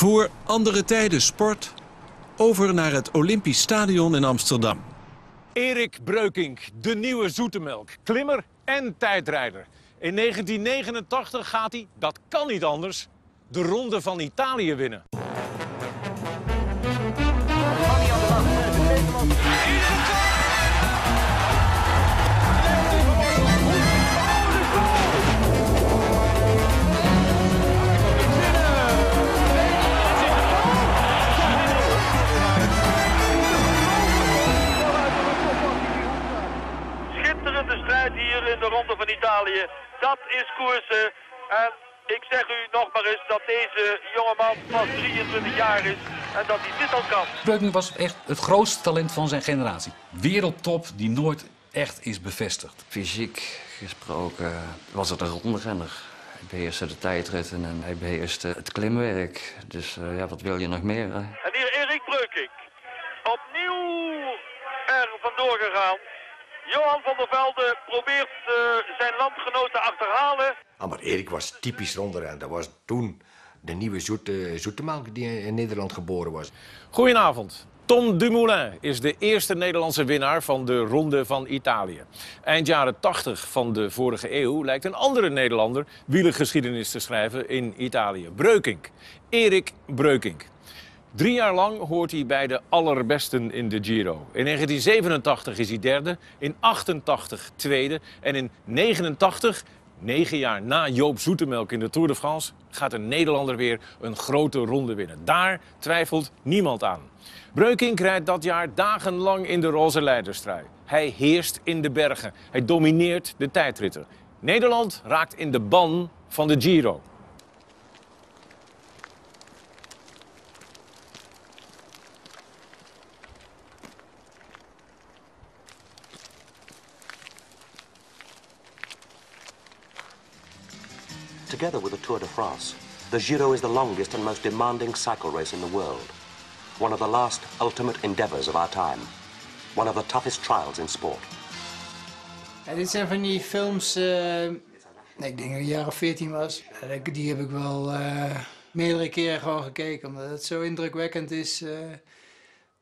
Voor andere tijden sport, over naar het Olympisch Stadion in Amsterdam. Erik Breukink, de nieuwe zoetemelk. Klimmer en tijdrijder. In 1989 gaat hij, dat kan niet anders, de Ronde van Italië winnen. Hier in de Ronde van Italië. Dat is koersen. En ik zeg u nog maar eens dat deze jongeman pas 23 jaar is en dat hij dit al kan. Breukink was echt het grootste talent van zijn generatie. Wereldtop die nooit echt is bevestigd. Fysiek gesproken was het een ronderenner. Hij beheerste de tijdritten en hij beheerste het klimwerk. Dus eh, ja, wat wil je nog meer? Hè? En hier Erik Breukink. Opnieuw er vandoor gegaan. Johan van der Velde probeert eh, zijn landgenoot te achterhalen. Ah, maar Erik was typisch ronderen. Dat was toen de nieuwe zoete, zoetemelk die in Nederland geboren was. Goedenavond. Tom Dumoulin is de eerste Nederlandse winnaar van de Ronde van Italië. Eind jaren 80 van de vorige eeuw lijkt een andere Nederlander wielergeschiedenis te schrijven in Italië. Breukink. Erik Breukink. Drie jaar lang hoort hij bij de allerbesten in de Giro. In 1987 is hij derde, in 88 tweede en in 89, negen jaar na Joop Zoetemelk in de Tour de France, gaat een Nederlander weer een grote ronde winnen. Daar twijfelt niemand aan. Breukink rijdt dat jaar dagenlang in de roze leiderstrui. Hij heerst in de bergen. Hij domineert de tijdritten. Nederland raakt in de ban van de Giro. France, Giro is the longest and most demanding cycle race in the world. One of the last ultimate endeavors of our time. One of the toughest trials in sport. Ja, dit zijn van die films, eh, ik denk dat ik een jaar of 14 was. Die- heb ik wel eh, meerdere keren gewoon gekeken, omdat het zo indrukwekkend is. eh.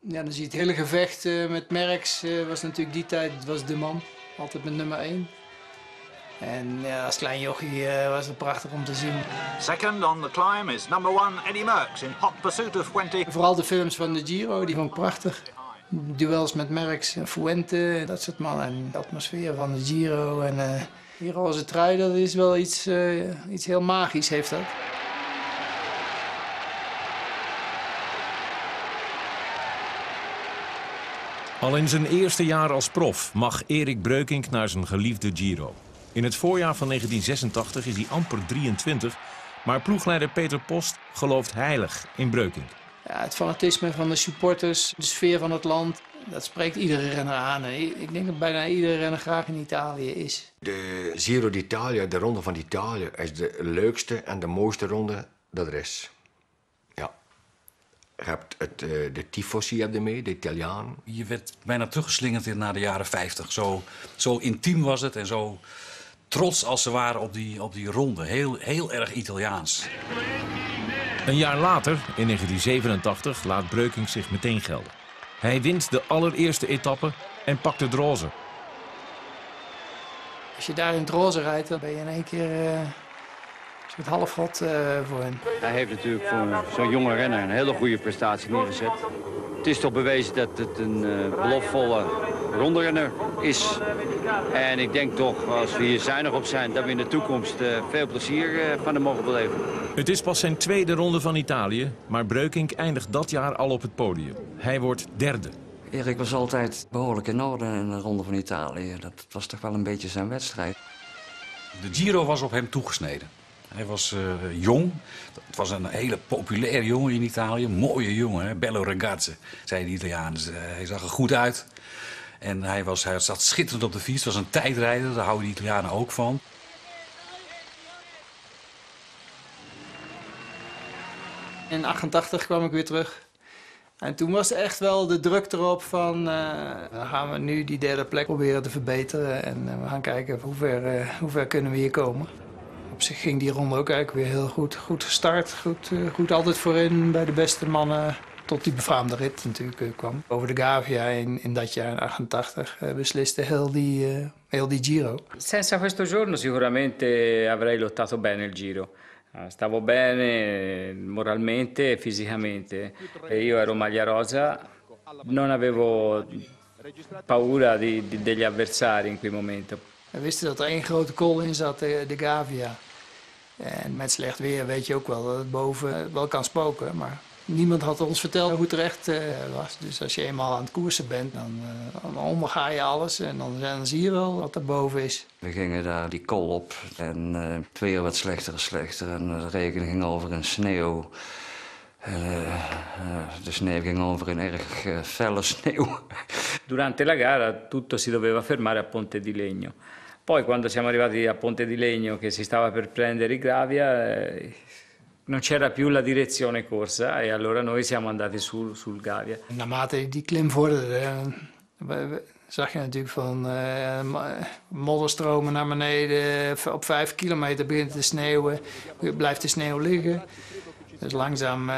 ja, dan zie je het hele gevecht eh, met Merckx, eh, was natuurlijk die tijd, was de man. Altijd met nummer 1. En ja, als klein jochie eh, was het prachtig om te zien. Second on the climb is number one Eddie Merckx in hot pursuit of Fuente. Vooral de films van de Giro, die vond ik prachtig. Duels met Merckx, Fuente, dat soort mannen. En de atmosfeer van de Giro en eh die roze trui, dat is wel iets, eh, iets heel magisch heeft dat. Al in zijn eerste jaar als prof mag Erik Breukink naar zijn geliefde Giro. In het voorjaar van 1986 is hij amper 23, maar ploegleider Peter Post gelooft heilig in Breukink. Ja, het fanatisme van de supporters, de sfeer van het land, dat spreekt iedere renner aan. Ik denk dat bijna iedere renner graag in Italië is. De Giro d'Italia, de Ronde van Italië, is de leukste en de mooiste ronde dat er is. Ja. Je hebt het, eh, de Tifosi heb je mee, de Italiaan. Je werd bijna teruggeslingerd in naar de jaren 50. Zo, zo intiem was het en zo trots als ze waren op die, op die ronde. Heel, heel erg Italiaans. Een jaar later, in 1987, laat Breukink zich meteen gelden. Hij wint de allereerste etappe en pakt het roze. Als je daar in het roze rijdt, dan ben je in één keer eh, een soort halfgod eh voor hen. Hij heeft natuurlijk voor zo'n jonge renner een hele goede prestatie neergezet. Het is toch bewezen dat het een eh belofvolle ronderenner is. En ik denk toch, als we hier zuinig op zijn, dat we in de toekomst eh, veel plezier eh, van hem mogen beleven. Het is pas zijn tweede ronde van Italië, maar Breukink eindigt dat jaar al op het podium. Hij wordt derde. Erik was altijd behoorlijk in orde in de Ronde van Italië. Dat was toch wel een beetje zijn wedstrijd. De Giro was op hem toegesneden. Hij was eh, jong. Het was een hele populaire jongen in Italië. Mooie jongen, hè? bello ragazze, zeiden de Italianen. Dus, hij zag er goed uit. En hij, was, hij zat schitterend op de fiets. was een tijdrijder, daar houden de Italianen ook van. In 88 kwam ik weer terug. En toen was echt wel de druk erop van... eh, dan gaan we nu die derde plek proberen te verbeteren. En eh, we gaan kijken hoe ver, eh, hoe ver kunnen we hier komen. Op zich ging die ronde ook eigenlijk weer heel goed, goed gestart. Goed, goed altijd voorin bij de beste mannen. Tot die befaamde rit natuurlijk uh, kwam. Over de Gavia in, in dat jaar, in 88, uh, besliste heel die, heel die Giro. Senza questo giorno sicuramente avrei lottato bene il Giro. Ah, stavo bene moralmente e fisicamente. E io ero maglia rosa, non avevo paura di, di, degli avversari in quel momento. We wisten dat er één grote kool in zat, de, de Gavia. En met slecht weer weet je ook wel dat het boven wel kan spoken. Maar niemand had ons verteld hoe het recht uh, was. Dus als je eenmaal aan het koersen bent, dan, uh, dan onderga je alles. En dan, dan, zie je wel wat er boven is. We gingen daar die kool op. En uh, het weer werd slechter en slechter. En de regen ging over in sneeuw. de sneeuw ging over in erg felle sneeuw. Durante la gara tutto si doveva fermare a Ponte di Legno. Poi quando siamo arrivati a Ponte di Legno che si stava per prendere i Gravia eh, non c'era più la direzione corsa e allora noi siamo andati sul, sul Gavia. Naarmate die klim vorderde, zag je natuurlijk van uh, modderstromen naar beneden. Op vijf kilometer begint te sneeuwen, blijft de sneeuw liggen. Dus langzaam uh,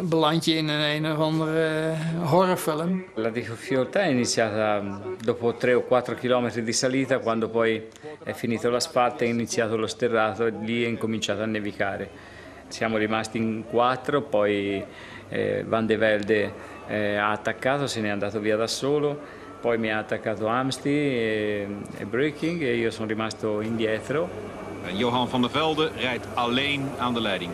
beland je in een een of andere horrorfilm. La difficoltà è iniziata dopo 3 o 4 chilometri di salita, quando poi è finito l'asfalto e è iniziato lo sterrato, e lì è incominciato a nevicare. Siamo rimasti in quattro, poi eh, Van de Velde eh, ha attaccato, se n'è andato via da solo, poi mi ha attaccato Amsti e, e Breaking e io sono rimasto indietro. Johan van der Velde rijdt alleen aan de leiding.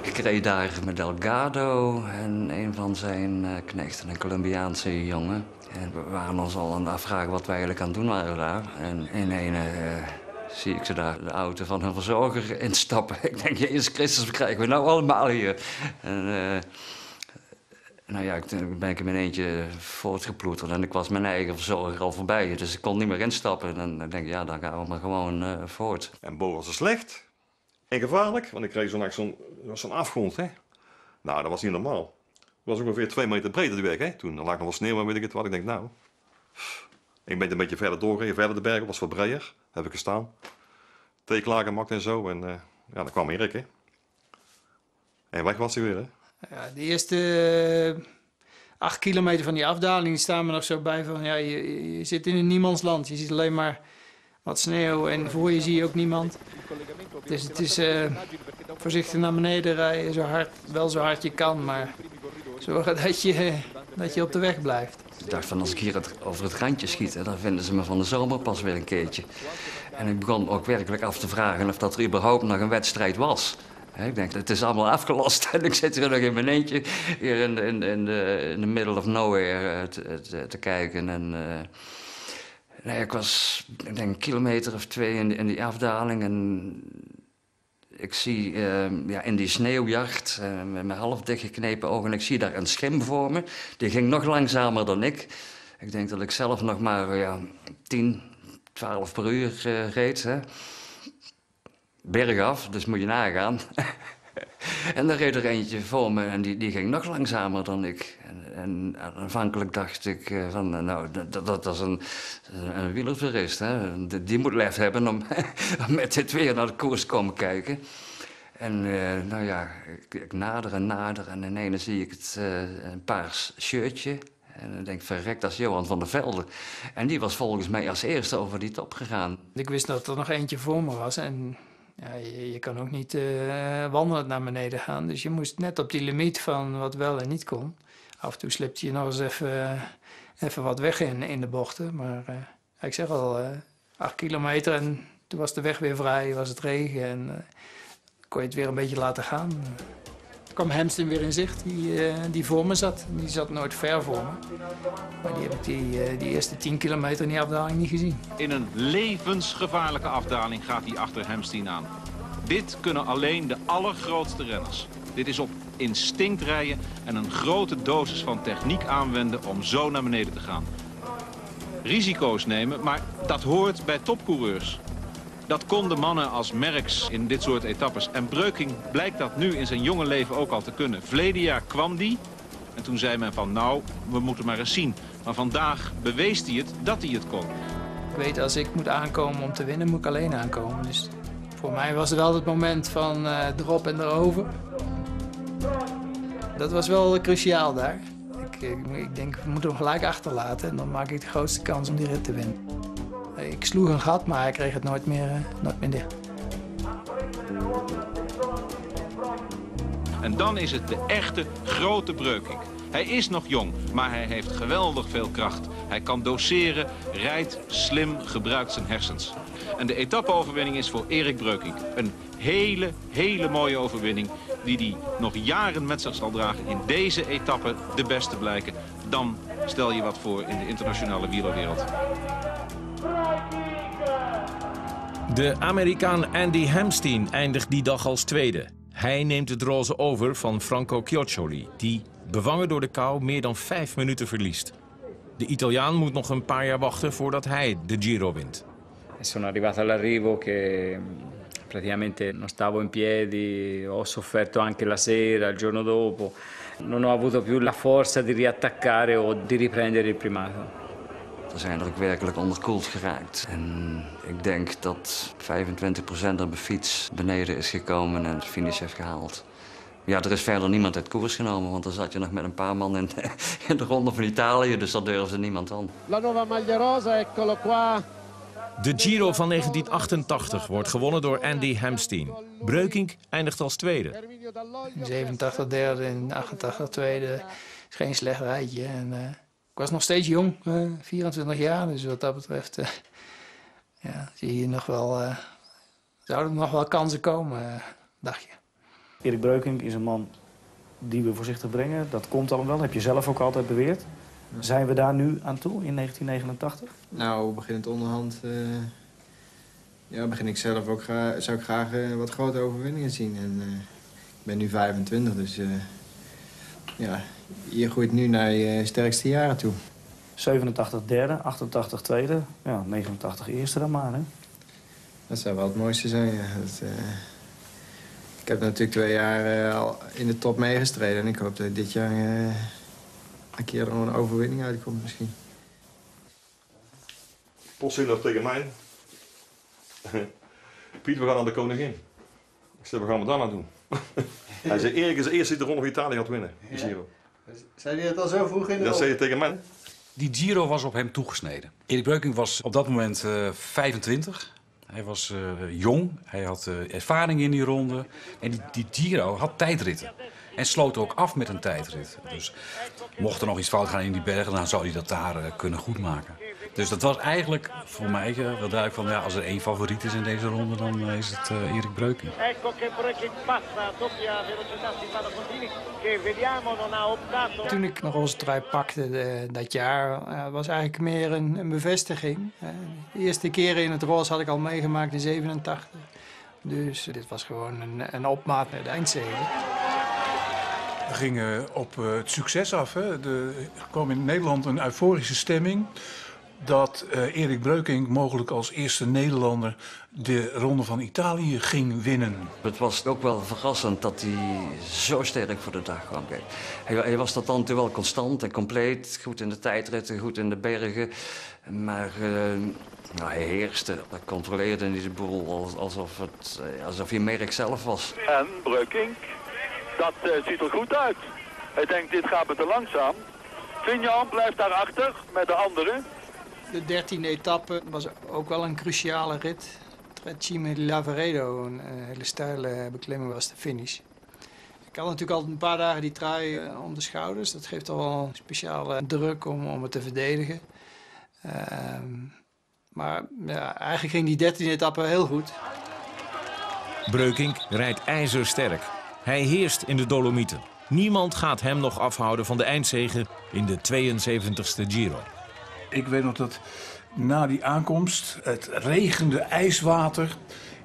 Ik reed daar met Delgado en een van zijn knechten, een Colombiaanse jongen. En we waren ons al aan het afvragen wat wij eigenlijk aan het doen waren daar. En in een... Uh, zie ik ze daar de auto van hun verzorger instappen. Ik denk, Jezus Christus, wat krijgen we nou allemaal hier? En, uh, nou ja, ik ben ik in mijn eentje voortgeploeterd en ik was mijn eigen verzorger al voorbij. Dus ik kon niet meer instappen. En dan denk ik, ja, dan gaan we maar gewoon uh, voort. En Bo was er slecht en gevaarlijk, want ik kreeg zo'n zo'n zo afgrond. Hè? Nou, dat was niet normaal. Het was ongeveer twee meter breed de weg. Hè? Toen lag nog wel sneeuw, maar weet ik het wat. Ik denk, nou, ik ben een beetje verder doorgereden, verder de berg, was wat breder. Heb ik gestaan. Thee klaargemaakt en zo. En uh, ja, dan kwam Erik, hè. En weg was hij weer, hè. Ja, de eerste uh, acht kilometer van die afdaling staan we nog zo bij van... Ja, je, zit in een niemandsland. Je ziet alleen maar wat sneeuw en voor je zie je ook niemand. Dus het is uh, voorzichtig naar beneden rijden, zo hard, wel zo hard je kan, maar zorgen dat je, dat je op de weg blijft. Ik dacht van als ik hier het, over het randje schiet, dan vinden ze me van de zomer pas weer een keertje. En ik begon ook werkelijk af te vragen of dat er überhaupt nog een wedstrijd was. Ik denk, het is allemaal afgelost en ik zit hier nog in mijn eentje hier in in, in de, in middle of nowhere te, te, te kijken. En, uh, nee, ik was, ik denk, een kilometer of twee in, in die afdaling en ik zie uh, ja, in die sneeuwjacht, uh, met mijn half dichtgeknepen ogen, ik zie daar een schim voor me. Die ging nog langzamer dan ik. Ik denk dat ik zelf nog maar ja, 10, 12 per uur uh, reed. Hè. Bergaf, dus moet je nagaan. en dan reed er eentje voor me en die, die ging nog langzamer dan ik. En, en aanvankelijk dacht ik uh, van, nou, dat, dat, is een, een. Hè? Die, moet lef hebben om met dit weer naar de koers te komen kijken. En uh, nou ja, ik, ik, nader en nader en ineens zie ik het, een paars shirtje. En dan denk ik, verrekt, dat is Johan van der Velde. En die was volgens mij als eerste over die top gegaan. Ik wist dat er nog eentje voor me was en ja, je, kan ook niet uh, wandelend naar beneden gaan. Dus je moest net op die limiet van wat wel en niet kon. Af en toe slipte je nog eens even, even wat weg in, in de bochten. Maar uh, ik zeg al, acht kilometer en toen was de weg weer vrij, was het regen en kon je het weer een beetje laten gaan. Kwam Hamston weer in zicht, die, die voor me zat. Die zat nooit ver voor me. Maar die heb ik die, die eerste 10 kilometer in die afdaling niet gezien. In een levensgevaarlijke afdaling gaat hij achter Hamsteen aan. Dit kunnen alleen de allergrootste renners. Dit is op instinct rijden en een grote dosis van techniek aanwenden om zo naar beneden te gaan. Risico's nemen, maar dat hoort bij topcoureurs. Dat konden mannen als Merckx in dit soort etappes. En Breuking blijkt dat nu in zijn jonge leven ook al te kunnen. Verleden jaar kwam die en toen zei men van nou, we moeten maar eens zien. Maar vandaag bewees hij het dat hij het kon. Ik weet als ik moet aankomen om te winnen, moet ik alleen aankomen. Dus Voor mij was het wel het moment van uh, erop en erover. Dat was wel cruciaal daar. Ik, ik, ik, denk, we moeten hem gelijk achterlaten en dan maak ik de grootste kans om die rit te winnen. Ik sloeg een gat, maar hij kreeg het nooit meer, uh, nooit meer dicht. En dan is het de echte grote Breukink. Hij is nog jong, maar hij heeft geweldig veel kracht. Hij kan doseren, rijdt slim, gebruikt zijn hersens. En de etappeoverwinning is voor Erik Breukink. Een hele, hele mooie overwinning die hij nog jaren met zich zal dragen. In deze etappe de beste blijken. Dan stel je wat voor in de internationale wielerwereld. De Amerikaan Andy Hamsteen eindigt die dag als tweede. Hij neemt het roze over van Franco Chioccioli, die, bevangen door de kou, meer dan vijf minuten verliest. De Italiaan moet nog een paar jaar wachten voordat hij de Giro wint. Sono arrivato all'arrivo che praticamente non stavo in piedi, ho sofferto anche la sera, il giorno dopo. Non ho avuto più la forza di riattaccare o di riprendere il primato. We zijn er ook werkelijk onderkoeld geraakt. En ik denk dat 25% op de fiets beneden is gekomen en de finish heeft gehaald. Ja, er is verder niemand uit koers genomen, want dan zat je nog met een paar man in de, in de ronde van Italië, dus dat durfde niemand aan. La nuova maglia rosa, eccolo qua. De Giro van 1988 wordt gewonnen door Andy Hamsteen. Breukink eindigt als tweede. In 87 derde, in 88 tweede. Is geen slecht rijtje. En, uh, ik was nog steeds jong, uh, 24 jaar. Dus wat dat betreft uh, ja, zie je nog wel, uh, zouden er nog wel kansen komen, dacht je. Erik Breukink is een man die we voorzichtig brengen. Dat komt dan wel, dat heb je zelf ook altijd beweerd. Zijn we daar nu aan toe in 1989? Nou, beginnend onderhand uh, ja, begin ik zelf ook graag, zou ik graag uh, wat grote overwinningen zien. En uh, ik ben nu 25, dus ja, je groeit nu naar je sterkste jaren toe. 87 derde, 88 tweede, ja, 89 eerste dan maar, hè? Dat zou wel het mooiste zijn, ja. Dat, ik heb natuurlijk twee jaar al in de top meegestreden en ik hoop dat dit jaar een keer er een overwinning uitkomt misschien. Postzinnaf tegen mij. Piet, we gaan naar de koningin. Ik zei, wat gaan we daar nou doen? Hij zei, Erik is de eerste die de Ronde van Italië gaat winnen. Zei hij het al zo vroeg in de Dat zei je tegen mij. Die Giro was op hem toegesneden. Erik Breukink was op dat moment uh, 25. Hij was uh, jong, hij had uh, ervaring in die ronde. En die, die Giro had tijdritten. En sloot ook af met een tijdrit. Dus mocht er nog iets fout gaan in die bergen, dan zou hij dat daar uh, kunnen goedmaken. Dus dat was eigenlijk voor mij uh, wel duidelijk van... Ja, als er één favoriet is in deze ronde, dan uh, is het Erik Breukink. Toen ik nog onze trui pakte de, dat jaar, was eigenlijk meer een, een bevestiging. de eerste keren in het roze had ik al meegemaakt in 87. Dus dit was gewoon een, een opmaat naar de eindzege. We gingen op het succes af. Hè. De, er kwam in Nederland een euforische stemming dat uh, Erik Breukink mogelijk als eerste Nederlander de Ronde van Italië ging winnen. Het was ook wel verrassend dat hij zo sterk voor de dag kwam. Hij, hij was tot dan toe wel constant en compleet, goed in de tijdritten, goed in de bergen. Maar uh, nou, hij heerste, hij controleerde hij de boel alsof, het, alsof hij merk zelf was. En Breukink dat uh, ziet er goed uit. Hij denkt, dit gaat me te langzaam. Vignan blijft daarachter met de anderen. De dertiende etappe was ook wel een cruciale rit. Cime di Lavaredo, een, een hele steile beklimming was de finish. Ik had natuurlijk al een paar dagen die trui uh, om de schouders. Dat geeft al wel een speciale druk om, om het te verdedigen. Uh, maar ja, eigenlijk ging die dertiende etappe heel goed. Breukink rijdt ijzersterk. Hij heerst in de Dolomieten. Niemand gaat hem nog afhouden van de eindzege in de 72e Giro. Ik weet nog dat na die aankomst, het regende ijswater...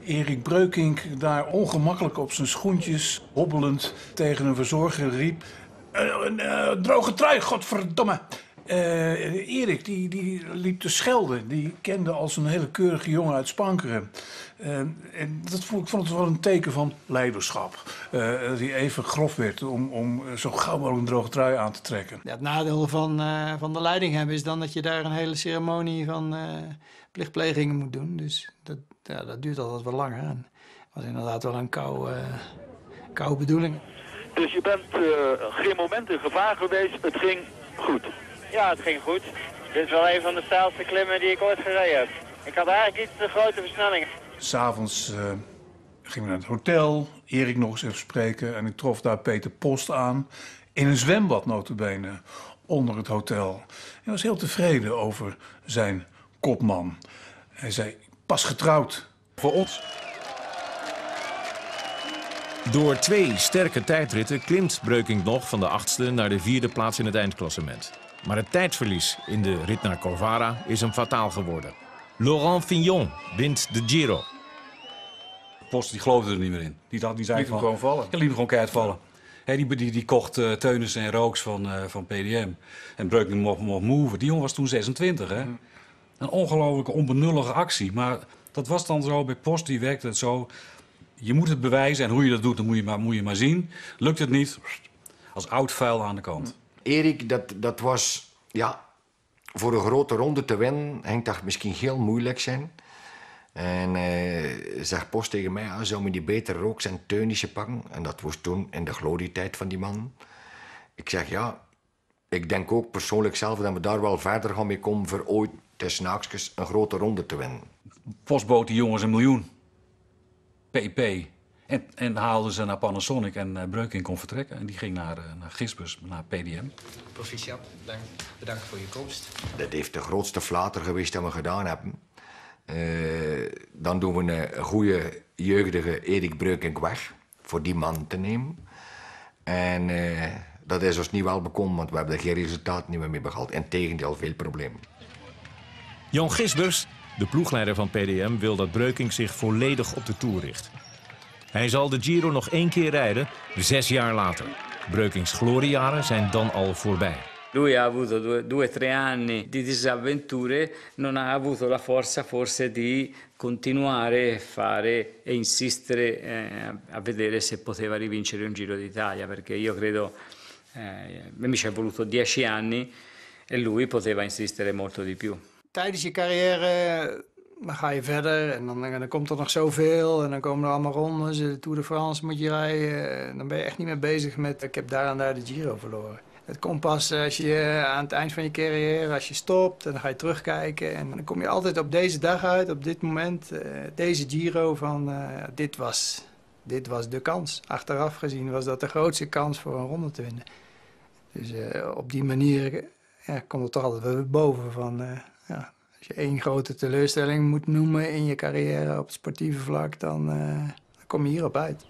Erik Breukink daar ongemakkelijk op zijn schoentjes, hobbelend tegen een verzorger riep... Een uh, uh, droge trui, godverdomme! Uh, Erik, die, die liep te schelden. Die kende als een hele keurige jongen uit Spankeren. Uh, en dat vond, ik vond het wel een teken van leiderschap. Uh, dat hij even grof werd om, om zo gauw mogelijk een droge trui aan te trekken. Ja, het nadeel van, uh, van de leiding hebben is dan dat je daar een hele ceremonie van plichtplegingen moet doen. Dus dat, ja, dat duurt altijd wat langer. En was inderdaad wel een koude, koude bedoeling. Dus je bent uh, geen moment in gevaar geweest, het ging goed. Ja, het ging goed. Dit is wel een van de stijlste klimmen die ik ooit gereden heb. Ik had eigenlijk iets te grote versnellingen. S'avonds uh, gingen we naar het hotel, Erik nog eens even spreken... en ik trof daar Peter Post aan, in een zwembad notabene, onder het hotel. Hij was heel tevreden over zijn kopman. Hij zei, pas getrouwd. Voor ons. Door twee sterke tijdritten klimt Breukink nog van de achtste naar de vierde plaats in het eindklassement. Maar het tijdverlies in de rit naar Corvara is hem fataal geworden. Laurent Fignon wint de Giro. Post die geloofde er niet meer in. Die, die zei liet hem van, gewoon vallen. Ja, liet hem gewoon keihard vallen. He, die, die, die kocht uh, Teunissen en Rooks van, uh, van PDM. En Breukink mocht, mocht move. Die jongen was toen 26, hè. Mm. Een ongelooflijke onbenullige actie. Maar dat was dan zo bij Post, die werkte het zo. Je moet het bewijzen en hoe je dat doet, dan moet je maar, moet je maar zien. Lukt het niet, als oud vuil aan de kant. Erik, dat, dat was, ja, voor een grote ronde te winnen, ging dat misschien heel moeilijk zijn. En uh, zegt Post tegen mij, ah, zou me die beter rook zijn teunisje pakken? En dat was toen in de glorietijd van die man. Ik zeg, ja, ik denk ook persoonlijk zelf dat we daar wel verder gaan mee komen voor ooit tussen een grote ronde te winnen. Post bood die jongens een miljoen. PP. En, en haalden ze naar Panasonic en uh, Breukink kon vertrekken. En die ging naar, uh, naar Gisbus, naar PDM. Proficiat, bedankt, bedankt voor je komst. Dat heeft de grootste flater geweest dat we gedaan hebben. Uh, dan doen we een goede jeugdige Erik Breukink weg. Voor die man te nemen. En dat is ons niet wel bekomen, want we hebben er geen resultaat niet meer mee behaald. Integendeel, veel problemen. Jan Gisbus, de ploegleider van PDM, wil dat Breukink zich volledig op de Tour richt. Hij zal de Giro nog één keer rijden, zes jaar later. Breukings gloriejaren zijn dan al voorbij. Lui ha avuto due, due tre anni di disavventure, non ha avuto la forza forse di continuare e fare e insistere eh, a vedere se poteva rivincere un Giro d'Italia, perché io credo eh, mi ci è voluto dieci anni e lui poteva insistere molto di più. Tijdens je carrière dan ga je verder en dan, dan komt er nog zoveel en dan komen er allemaal rondes. De Tour de France moet je rijden. Dan ben je echt niet meer bezig met ik heb daar en daar de Giro verloren. Het komt pas als je aan het eind van je carrière, als je stopt en dan ga je terugkijken. En dan kom je altijd op deze dag uit, op dit moment, deze Giro van dit, was, dit was de kans. Achteraf gezien was dat de grootste kans voor een ronde te winnen. Dus op die manier ja, komt het toch altijd weer boven van... als je één grote teleurstelling moet noemen in je carrière op het sportieve vlak, dan, uh, dan kom je hierop uit.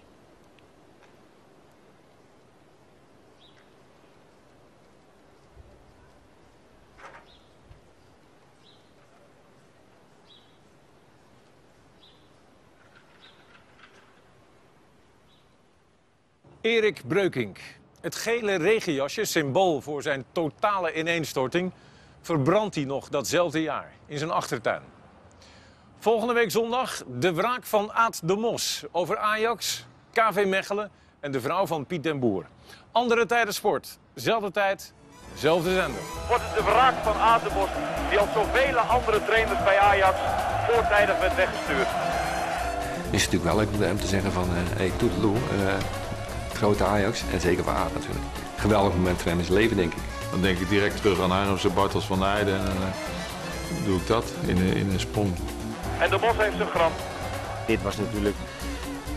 Erik Breukink. Het gele regenjasje, symbool voor zijn totale ineenstorting, verbrandt hij nog datzelfde jaar in zijn achtertuin. Volgende week zondag de wraak van Aad de Mos over Ajax, KV Mechelen en de vrouw van Piet den Boer. Andere tijden sport, zelfde tijd, zelfde zender. Wordt het de wraak van Aad de Mos, die als zoveel andere trainers bij Ajax voortijdig werd weggestuurd. Het is natuurlijk wel leuk om te zeggen van, hé, uh, hey, toedeloe, uh, grote Ajax en zeker voor Aad natuurlijk. Geweldig moment voor hem in zijn leven, denk ik. Dan denk ik direct terug aan Arnhemse Bartels van Nijden en dan uh, doe ik dat in, in een sprong. En de Bos heeft zijn gram. Dit was natuurlijk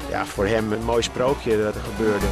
ja, voor hem een mooi sprookje dat er gebeurde.